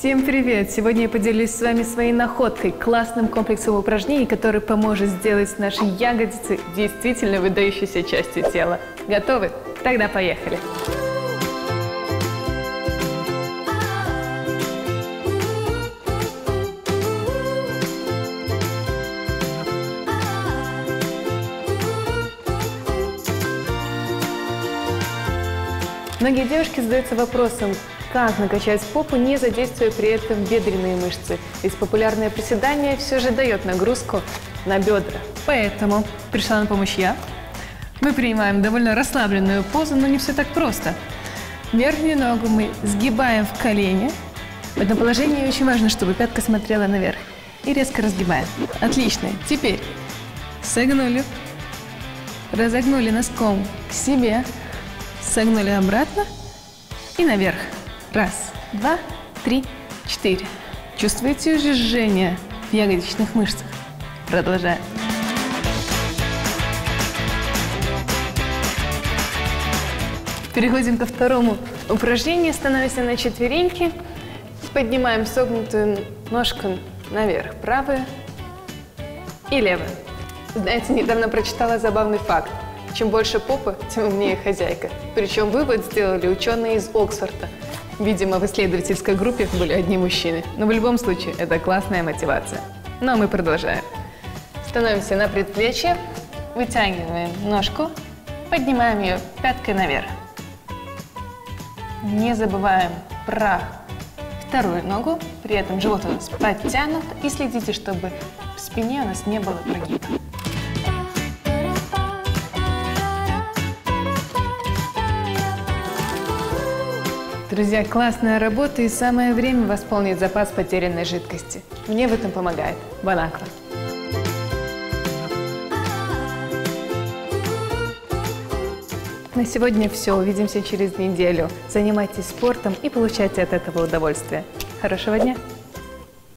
Всем привет! Сегодня я поделюсь с вами своей находкой, классным комплексом упражнений, который поможет сделать наши ягодицы действительно выдающейся частью тела. Готовы? Тогда поехали! Многие девушки задаются вопросом, как накачать попу, не задействуя при этом бедренные мышцы. Ведь популярное приседание все же дает нагрузку на бедра. Поэтому пришла на помощь я. Мы принимаем довольно расслабленную позу, но не все так просто. Верхнюю ногу мы сгибаем в колени. В этом положении очень важно, чтобы пятка смотрела наверх. И резко разгибаем. Отлично. Теперь согнули, разогнули носком к себе, Согнули обратно и наверх. Раз, два, три, четыре. Чувствуете уже жжение в ягодичных мышцах? Продолжаем. Переходим ко второму упражнению. Становимся на четвереньки. Поднимаем согнутую ножку наверх. Правая и левая. Знаете, недавно прочитала забавный факт. Чем больше попы, тем умнее хозяйка. Причем вывод сделали ученые из Оксфорда. Видимо, в исследовательской группе были одни мужчины. Но в любом случае, это классная мотивация. Ну а мы продолжаем. Становимся на предплечье, вытягиваем ножку, поднимаем ее пяткой наверх. Не забываем про вторую ногу, при этом живот у нас подтянут. И следите, чтобы в спине у нас не было прогиба. Друзья, классная работа и самое время восполнить запас потерянной жидкости. Мне в этом помогает Банаква. На сегодня все. Увидимся через неделю. Занимайтесь спортом и получайте от этого удовольствие. Хорошего дня!